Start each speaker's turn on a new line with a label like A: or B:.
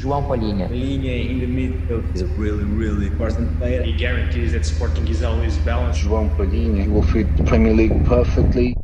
A: João Palhinha.
B: Paulinha in the midfield is a really, really important player.
C: He guarantees that Sporting is always balanced.
D: João Palhinha will fit the Premier League perfectly.